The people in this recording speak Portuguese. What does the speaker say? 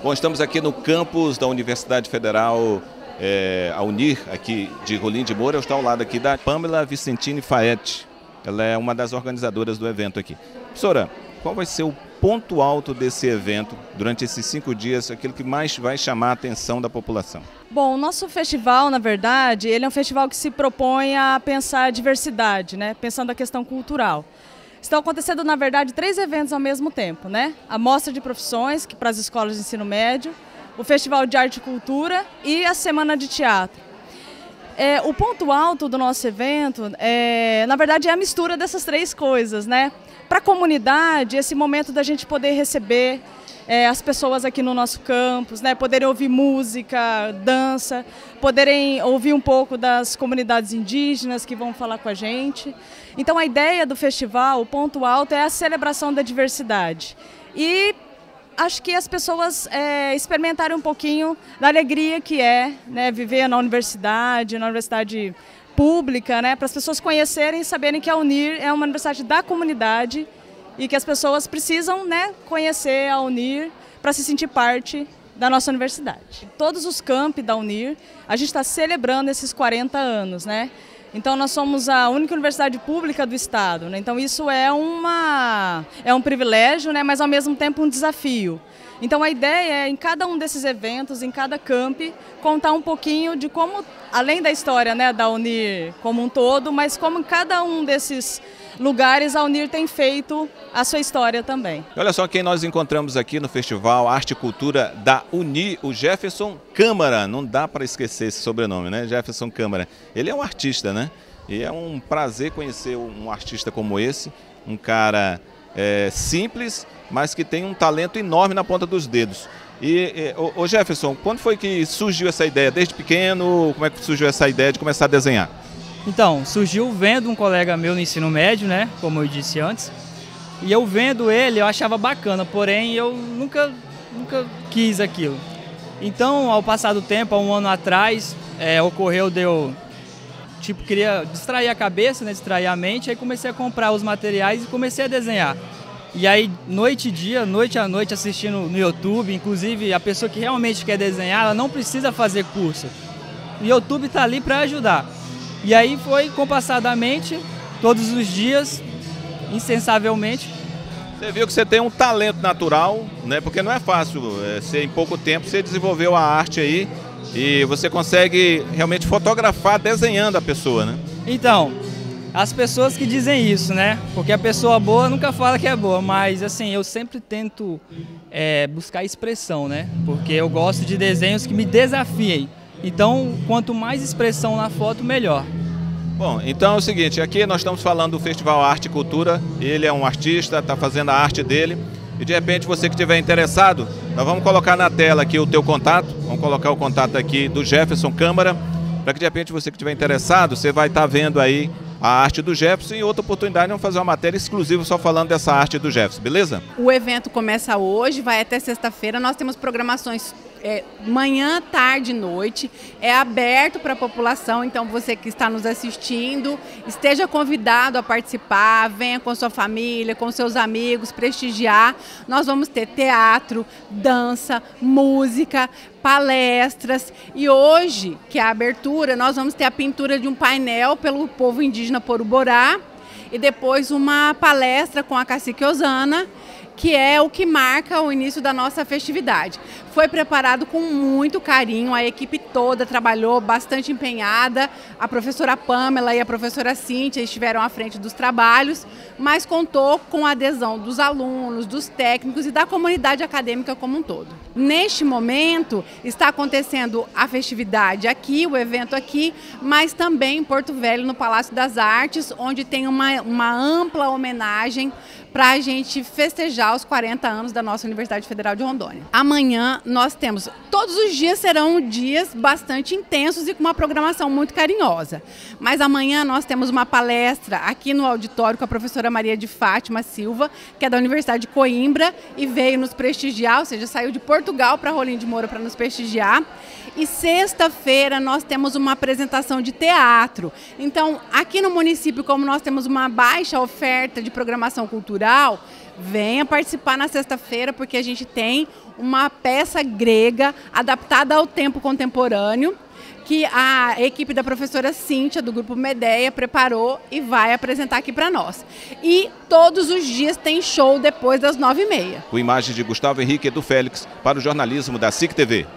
Bom, estamos aqui no campus da Universidade Federal, é, a Unir, aqui de Rolim de Moura. Eu estou ao lado aqui da Pamela Vicentini Faete. Ela é uma das organizadoras do evento aqui. Professora, qual vai ser o ponto alto desse evento durante esses cinco dias, aquilo que mais vai chamar a atenção da população? Bom, o nosso festival, na verdade, ele é um festival que se propõe a pensar a diversidade, né? pensando a questão cultural. Estão acontecendo, na verdade, três eventos ao mesmo tempo, né? A Mostra de Profissões, que para as escolas de ensino médio, o Festival de Arte e Cultura e a Semana de Teatro. É, o ponto alto do nosso evento, é, na verdade, é a mistura dessas três coisas, né? Para a comunidade, esse momento da gente poder receber é, as pessoas aqui no nosso campus, né, poderem ouvir música, dança, poderem ouvir um pouco das comunidades indígenas que vão falar com a gente. Então a ideia do festival, o ponto alto, é a celebração da diversidade. E acho que as pessoas é, um pouquinho da alegria que é né, viver na universidade, na universidade pública, né, para as pessoas conhecerem e saberem que a Unir é uma universidade da comunidade e que as pessoas precisam né, conhecer a Unir para se sentir parte da nossa universidade. Todos os campi da Unir, a gente está celebrando esses 40 anos, né? Então nós somos a única universidade pública do estado, né? então isso é, uma, é um privilégio, né? mas ao mesmo tempo um desafio. Então a ideia é, em cada um desses eventos, em cada camp, contar um pouquinho de como, além da história né, da Unir como um todo, mas como cada um desses lugares a Unir tem feito a sua história também. Olha só quem nós encontramos aqui no Festival Arte e Cultura da Unir, o Jefferson Câmara. Não dá para esquecer esse sobrenome, né? Jefferson Câmara. Ele é um artista, né? E é um prazer conhecer um artista como esse, um cara é, simples, mas que tem um talento enorme na ponta dos dedos. E, ô, Jefferson, quando foi que surgiu essa ideia? Desde pequeno, como é que surgiu essa ideia de começar a desenhar? Então, surgiu vendo um colega meu no ensino médio, né? Como eu disse antes. E eu vendo ele, eu achava bacana, porém eu nunca, nunca quis aquilo. Então, ao passar do tempo, há um ano atrás, é, ocorreu de eu, tipo, queria distrair a cabeça, né, distrair a mente, aí comecei a comprar os materiais e comecei a desenhar. E aí, noite e dia, noite a noite, assistindo no YouTube, inclusive a pessoa que realmente quer desenhar, ela não precisa fazer curso. O YouTube está ali para ajudar. E aí foi compassadamente, todos os dias, insensavelmente. Você viu que você tem um talento natural, né? Porque não é fácil, é, você, em pouco tempo você desenvolveu a arte aí e você consegue realmente fotografar desenhando a pessoa, né? Então, as pessoas que dizem isso, né? Porque a pessoa boa nunca fala que é boa, mas assim, eu sempre tento é, buscar expressão, né? Porque eu gosto de desenhos que me desafiem. Então, quanto mais expressão na foto, melhor. Bom, então é o seguinte, aqui nós estamos falando do Festival Arte e Cultura, ele é um artista, está fazendo a arte dele, e de repente você que estiver interessado, nós vamos colocar na tela aqui o teu contato, vamos colocar o contato aqui do Jefferson Câmara, para que de repente você que estiver interessado, você vai estar tá vendo aí a arte do Jefferson e outra oportunidade vamos fazer uma matéria exclusiva só falando dessa arte do Jefferson, beleza? O evento começa hoje, vai até sexta-feira, nós temos programações é, manhã, tarde noite. É aberto para a população, então você que está nos assistindo, esteja convidado a participar, venha com sua família, com seus amigos, prestigiar. Nós vamos ter teatro, dança, música, palestras e hoje, que é a abertura, nós vamos ter a pintura de um painel pelo povo indígena Poruborá e depois uma palestra com a cacique Osana que é o que marca o início da nossa festividade. Foi preparado com muito carinho, a equipe toda trabalhou bastante empenhada, a professora Pamela e a professora Cíntia estiveram à frente dos trabalhos, mas contou com a adesão dos alunos, dos técnicos e da comunidade acadêmica como um todo. Neste momento está acontecendo a festividade aqui, o evento aqui, mas também em Porto Velho, no Palácio das Artes, onde tem uma, uma ampla homenagem para a gente festejar os 40 anos da nossa Universidade Federal de Rondônia. Amanhã nós temos, todos os dias serão dias bastante intensos e com uma programação muito carinhosa. Mas amanhã nós temos uma palestra aqui no auditório com a professora Maria de Fátima Silva, que é da Universidade de Coimbra e veio nos prestigiar, ou seja, saiu de Portugal para Rolim de Moura para nos prestigiar. E sexta-feira nós temos uma apresentação de teatro. Então, aqui no município, como nós temos uma baixa oferta de programação cultural, cultural, venha participar na sexta-feira, porque a gente tem uma peça grega adaptada ao tempo contemporâneo que a equipe da professora Cíntia, do Grupo Medeia, preparou e vai apresentar aqui para nós. E todos os dias tem show depois das nove e meia. Com imagem de Gustavo Henrique e do Félix para o jornalismo da SIC TV.